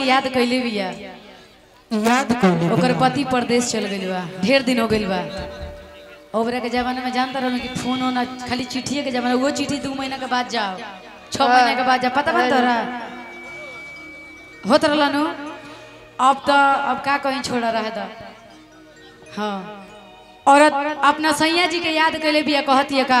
के याद कैले बिया। याद कौन ओकर पति परदेश चल गइल बा ढेर दिन हो गइल बा। ओबरा के जमाना में जानता रहलो कि फ़ोन होना खाली चिट्ठिए के जमाना वो चिट्ठी दू महीना के बाद जाओ छह महीना के बाद जा पता बा तोरा? होत रहला नु अब तो अब का कहीं छोड़ा रहे दा। हाँ। औरत अपना सैया जी के याद कैले बिया कहती का?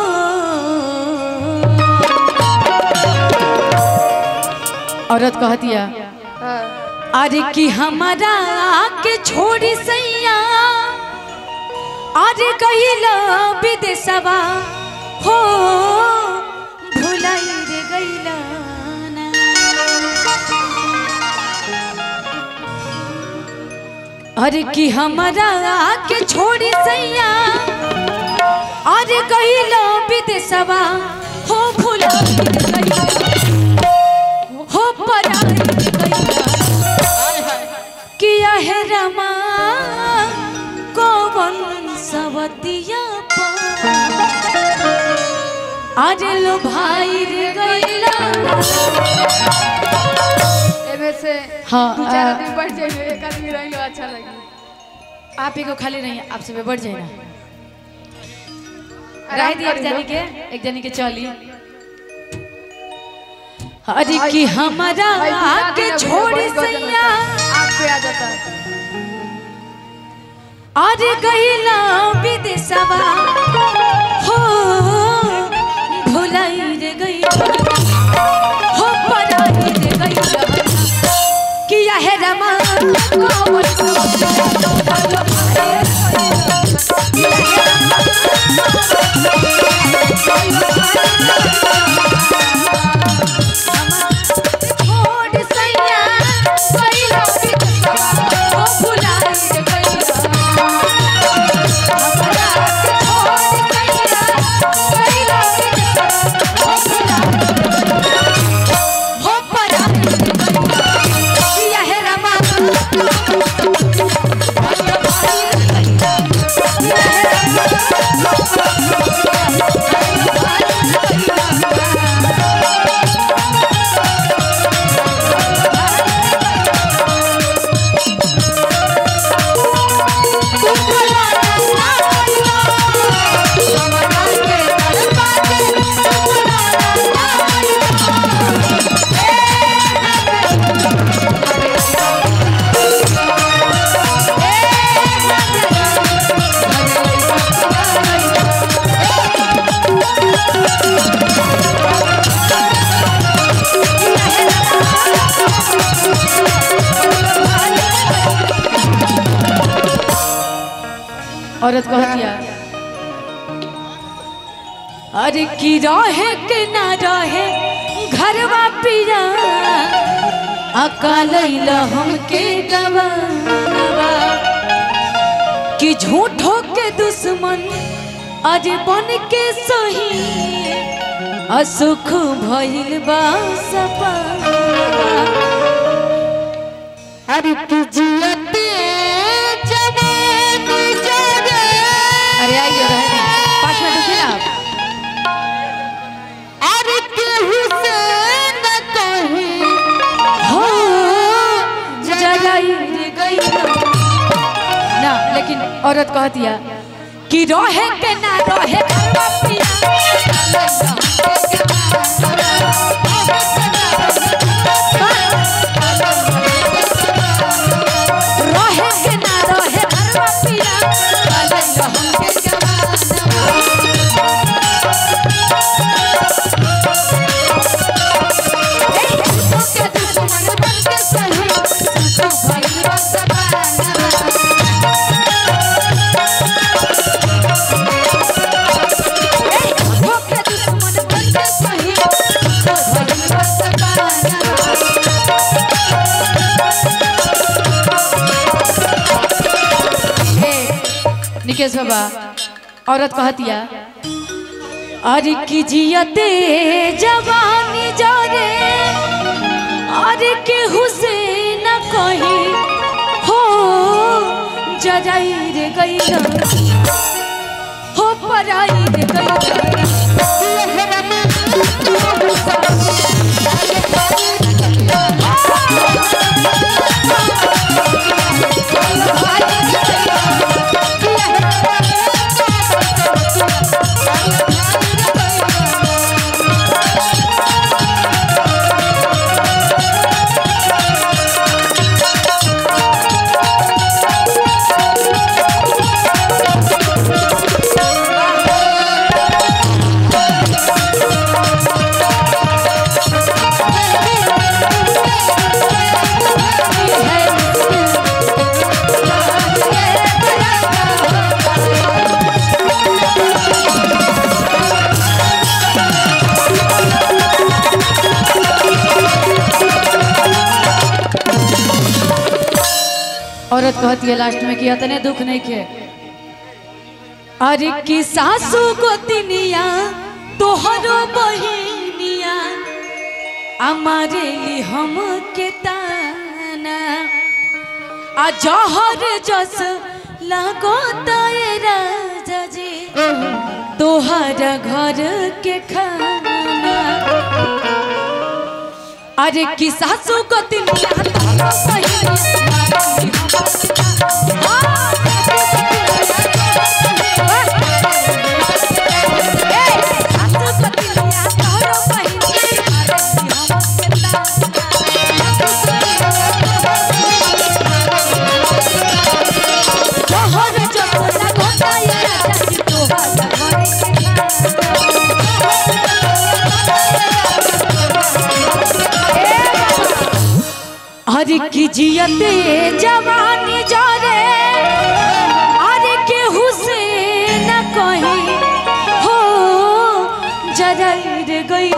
औरत कहतिया अरे कि हमारा के छोड़ी सैया अरे कहिला विदेशवा हो भुलाई रे गइला अरे कि हमारा के छोड़ी सैया अरे कहिला विदेशवा हो भुलाई रमा कौन सवतिया अरे लो भाई रे गइला एमे से हाँ, दू चार आदमी बढ़ जाइए एक आदमी रहिलो अच्छा लगी। आप एगो खाली नहीं आप सब बढ़ जाए ना। रह दी एक जनी के एक जनी के चली। अरे कि हमारा आके छोड़ी सैया। आग पे आ जाता अरे गईला विदेशवा हो भुलाई रे गइला हो पराई रे गइला किया है रमा कौन औरत कहतिया अरे की रहे के ना रहे घरवा पिया। अकाल हमके गवानवा कि झूठो के दुश्मन अरे बन के सही असुख भइल बा सपना अरे तुझते लेकिन औरत कह दिया कि रोहे के ना रोहे विकेश बाबा, औरत कहतिया अरे की जियते जवानी जरे अरे के हुसैन कही हो जराई रे गई हो पराई रे गईला कहती है, लास्ट में कि इतने दुख नहीं खे अरे की सासू को तिनिया, तोहरो बहिनिया हमारे हम के ताना। आ जहर जस लगो तय राजा जी, तोहरा घर के खाना। अरे की सासू को तिनिया तोहरो बहिनिया हरि की जियत जवानी जरे। अरे के हुसैन कही हो जराई गई